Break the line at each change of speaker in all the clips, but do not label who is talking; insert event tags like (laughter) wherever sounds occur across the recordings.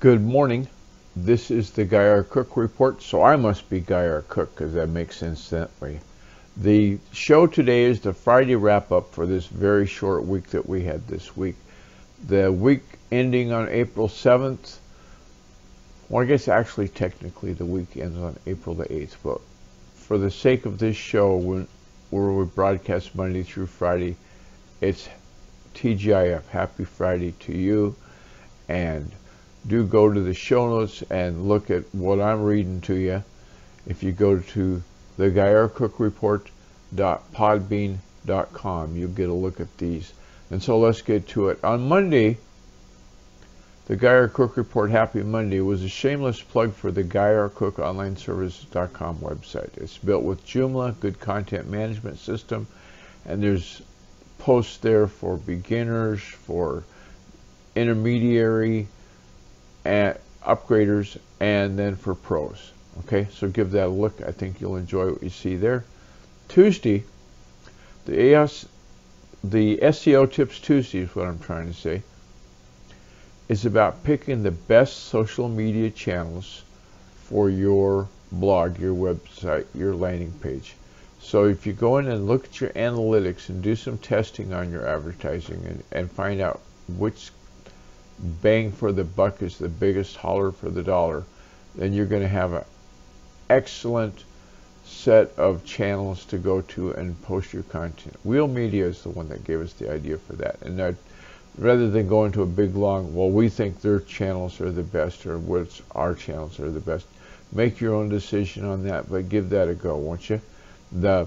Good morning. This is the Guy R. Cook Report, so I must be Guy R. Cook because that makes sense that way. The show today is the Friday wrap up for this very short week that we had this week. The week ending on April 7th, well, I guess actually technically the week ends on April the 8th, but for the sake of this show, when, where we broadcast Monday through Friday, it's TGIF. Happy Friday to you. And do go to the show notes and look at what I'm reading to you. If you go to the GuyRCookReport.podbean.com, you'll get a look at these. And so let's get to it. On Monday, the Guy R. Cook Report Happy Monday was a shameless plug for the Guy R. Cook Online Services.com website. It's built with Joomla, good content management system, and there's posts there for beginners, for intermediary, and upgraders, and then for pros. Okay, so give that a look. I think you'll enjoy what you see there. Tuesday, the AS, the SEO Tips Tuesday is what I'm trying to say, is about picking the best social media channels for your blog, your website, your landing page. So if you go in and look at your analytics and do some testing on your advertising and, and find out which bang for the buck is the biggest holler for the dollar, then you're going to have an excellent set of channels to go to and post your content. Wheel Media is the one that gave us the idea for that. And rather than going to a big long, well, we think their channels are the best or what's our channels are the best, make your own decision on that, but give that a go, won't you? The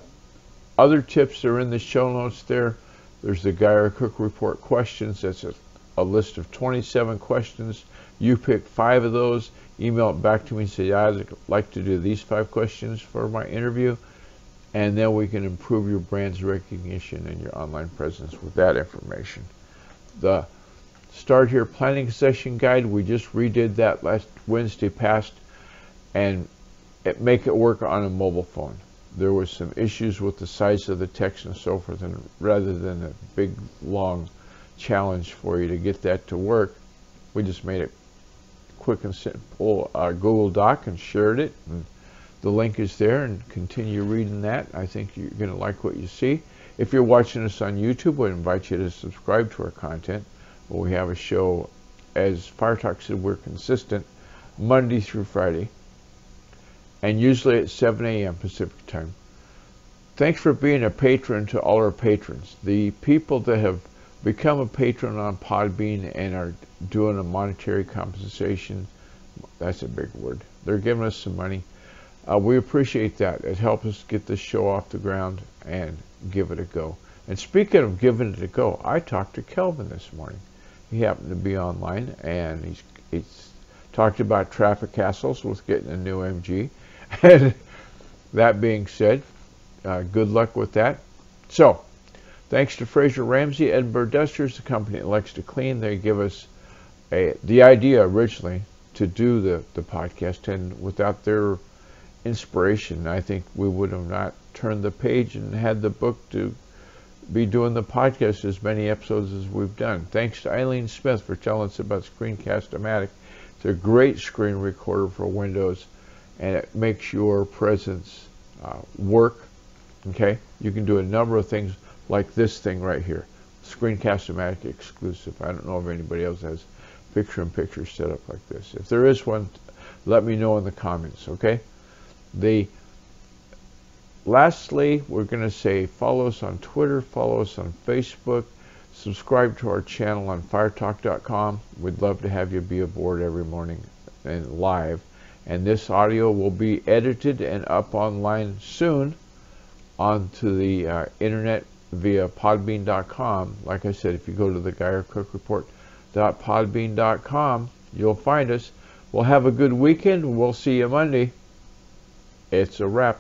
other tips are in the show notes there. There's the Guy R. Cook Report questions. That's a a list of 27 questions. You pick five of those, email it back to me and say, yeah, I'd like to do these five questions for my interview. And then we can improve your brand's recognition and your online presence with that information. The Start Here Planning Session Guide, we just redid that last Wednesday past and it, make it work on a mobile phone. There was some issues with the size of the text and so forth, and rather than a big, long challenge for you to get that to work. We just made it quick and simple uh, Google Doc and shared it. And the link is there and continue reading that. I think you're going to like what you see. If you're watching us on YouTube, we invite you to subscribe to our content. We have a show, as Fire Talk said, we're consistent Monday through Friday, and usually at 7 a.m. Pacific time. Thanks for being a patron to all our patrons. The people that have become a patron on Podbean and are doing a monetary compensation. That's a big word. They're giving us some money. Uh, we appreciate that. It helps us get this show off the ground and give it a go. And speaking of giving it a go, I talked to Kelvin this morning. He happened to be online and he's, he's talked about traffic castles with getting a new MG. (laughs) And that being said, uh, good luck with that. So, Thanks to Fraser Ramsey, Edinburgh Dusters, the company that likes to clean, they give us a, the idea originally to do the, the podcast, and without their inspiration, I think we would have not turned the page and had the book to be doing the podcast as many episodes as we've done. Thanks to Eileen Smith for telling us about Screencast-O-Matic. It's a great screen recorder for Windows, and it makes your presence uh, work. Okay, you can do a number of things like this thing right here. Screencast-O-Matic exclusive. I don't know if anybody else has picture-in-picture set up like this. If there is one, let me know in the comments, okay? The Lastly, we're going to say follow us on Twitter, follow us on Facebook, subscribe to our channel on firetalk.com. We'd love to have you be aboard every morning and live. And this audio will be edited and up online soon onto the uh, internet via podbean.com. Like I said, if you go to the GuyRCookReport.podbean.com, you'll find us. We'll have a good weekend. We'll see you Monday. It's a wrap.